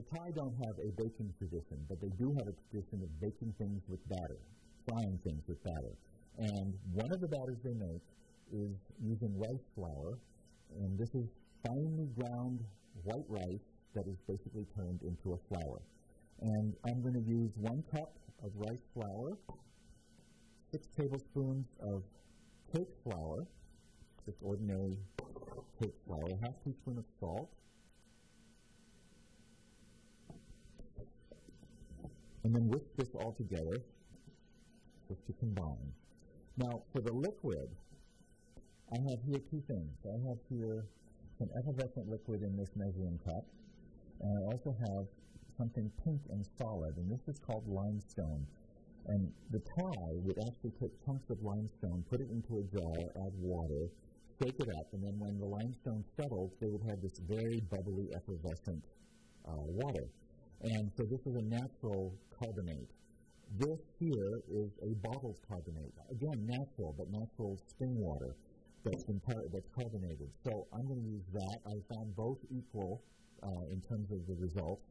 the Thai don't have a baking tradition, but they do have a tradition of baking things with batter, frying things with batter. And one of the batters they make is using rice flour, and this is finely ground white rice that is basically turned into a flour. And I'm going to use one cup of rice flour, six tablespoons of cake flour, just ordinary cake flour, half teaspoon of salt, and then whisk this all together just to combine. Now, for the liquid, I have here two things. I have here some effervescent liquid in this measuring cup, and I also have something pink and solid, and this is called limestone. And the Thai would actually take chunks of limestone, put it into a jar, add water, shake it up, and then when the limestone settles, they would have this very bubbly, effervescent uh, water. And so this is a natural carbonate. This here is a bottled carbonate. Again, natural, but natural spring water that's, car- that's carbonated. So I'm going to use that. I found both equal uh, in terms of the results.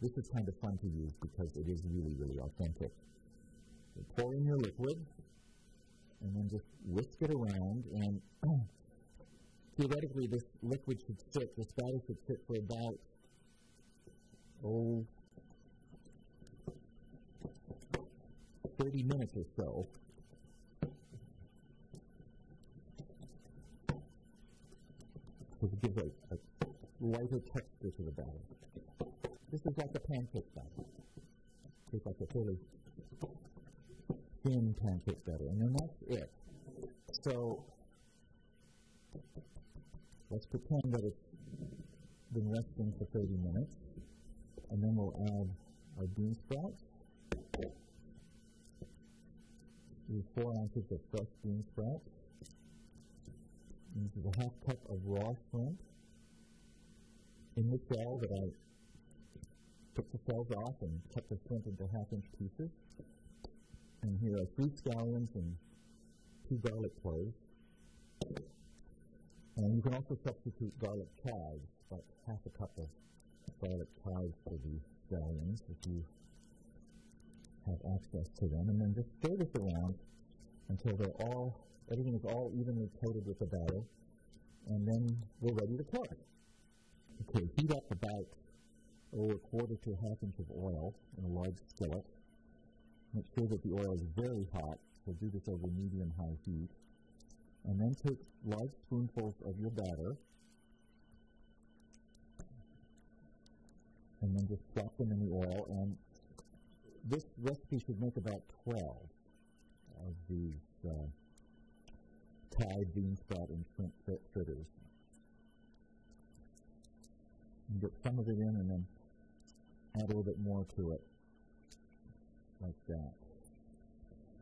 This is kind of fun to use because it is really, really authentic. Pour in your liquid, and then just whisk it around. And theoretically, this liquid should sit, this batter should sit for about oh, 30 minutes or so. Because it gives a, a lighter texture to the batter. This is like a pancake batter. It's like a fairly thin pancake batter. And then that's it. So let's pretend that it's been resting for 30 minutes and then we'll add our bean sprouts. Use four ounces of fresh bean sprouts. This is a half cup of raw shrimp in the shell that I took the shells off and cut the shrimp into half-inch pieces. And here are three scallions and two garlic cloves. And you can also substitute garlic chives, about half a cup of garlic chives for the scallions if you have access to them. And then just stir this around until they're all, everything is all evenly coated with the batter. And then we're ready to cook. Okay, heat up about oh, a quarter to a half inch of oil in a large skillet. Make sure that the oil is very hot, so do this over medium-high heat. And then take large spoonfuls of your batter and then just drop them in the oil. And this recipe should make about 12 of these uh, Thai bean sprout and shrimp fritters. And get some of it in and then add a little bit more to it, like that.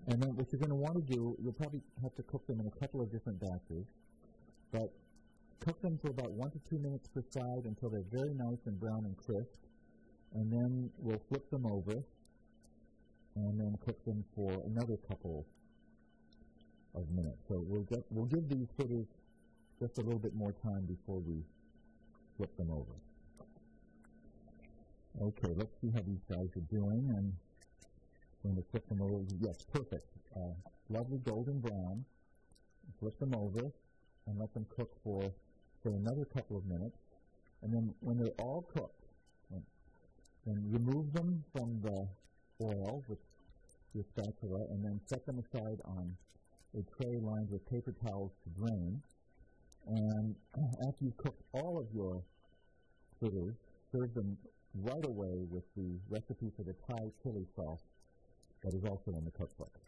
And then what you're going to want to do, you'll probably have to cook them in a couple of different batches, but cook them for about one to two minutes per side until they're very nice and brown and crisp and then we'll flip them over and then cook them for another couple of minutes. So we'll get we'll give these fritters just a little bit more time before we flip them over. Okay, let's see how these guys are doing and going to flip them over. Yes, perfect. Uh, lovely golden brown. Flip them over and let them cook for for another couple of minutes. And then when they're all cooked, and remove them from the oil with your spatula and then set them aside on a tray lined with paper towels to drain. And after you've cooked all of your fritters, serve them right away with the recipe for the Thai chili sauce that is also in the cookbook.